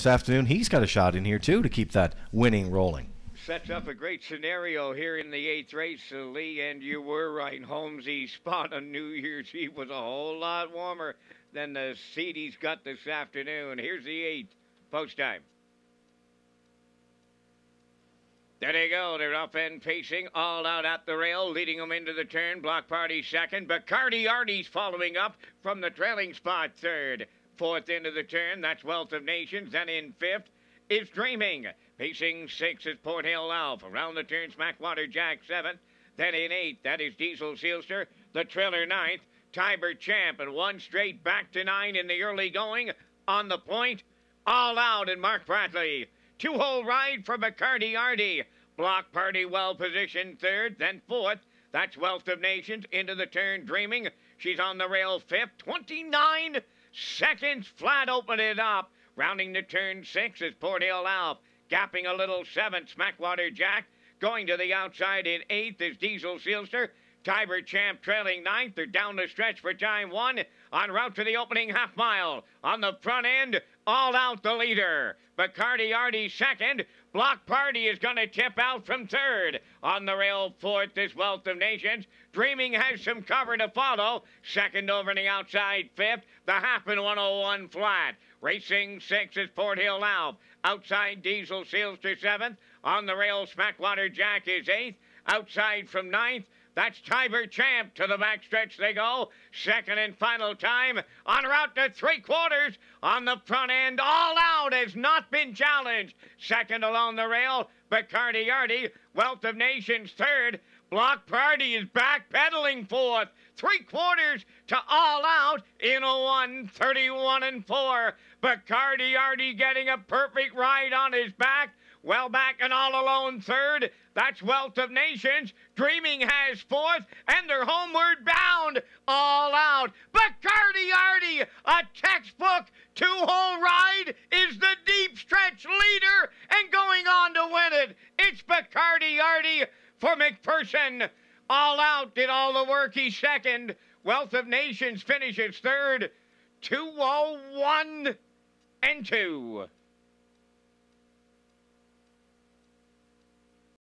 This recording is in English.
this afternoon. He's got a shot in here too to keep that winning rolling. Sets up a great scenario here in the eighth race, Lee, and you were right. Holmesy's spot on New Year's Eve was a whole lot warmer than the seat he's got this afternoon. Here's the eighth post time. There they go. They're up and pacing, all out at the rail, leading them into the turn. Block Party second. Bacardi Artie's following up from the trailing spot third. Fourth into the turn. That's Wealth of Nations. Then in fifth is Dreaming. Pacing six is Port Hill Alf. Around the turn, Smackwater Jack seventh. Then in eighth, that is Diesel Sealster. The trailer ninth. Tiber Champ and one straight back to nine in the early going. On the point, all out in Mark Bradley. Two hole ride for Bacardi Artie. Block Party well positioned third, then fourth. That's Wealth of Nations into the turn dreaming. She's on the rail fifth. 29 seconds flat open it up. Rounding the turn six is Port Hill Alf. Gapping a little seventh, Smackwater Jack. Going to the outside in eighth is Diesel Sealster. Tiber Champ trailing ninth. They're down the stretch for time one. En route to the opening half mile. On the front end, all out the leader. Bacardi Artie second. Block Party is going to tip out from third. On the rail, fourth is Wealth of Nations. Dreaming has some cover to follow. Second over the outside, fifth. The Happen 101 flat. Racing six is Port Hill Alf. Outside Diesel Sealster seventh. On the rail, Smackwater Jack is eighth. Outside from ninth. That's Tiber Champ. To the backstretch they go. Second and final time. En route to three quarters. On the front end, all out has not been challenged. Second along the rail, Bacardi Artie. Wealth of Nations third. Block Party is back pedaling fourth. Three quarters to all out in a 1 31 and 4. Bacardi Artie getting a perfect ride on his back. Well back and all alone third. That's Wealth of Nations. Dreaming has fourth, and they're homeward bound. All out. Bacardi Artie, a textbook two-hole ride, is the deep stretch leader and going on to win it. It's Bacardi Artie for McPherson. All out did all the work. He's second. Wealth of Nations finishes third. 201 and 2.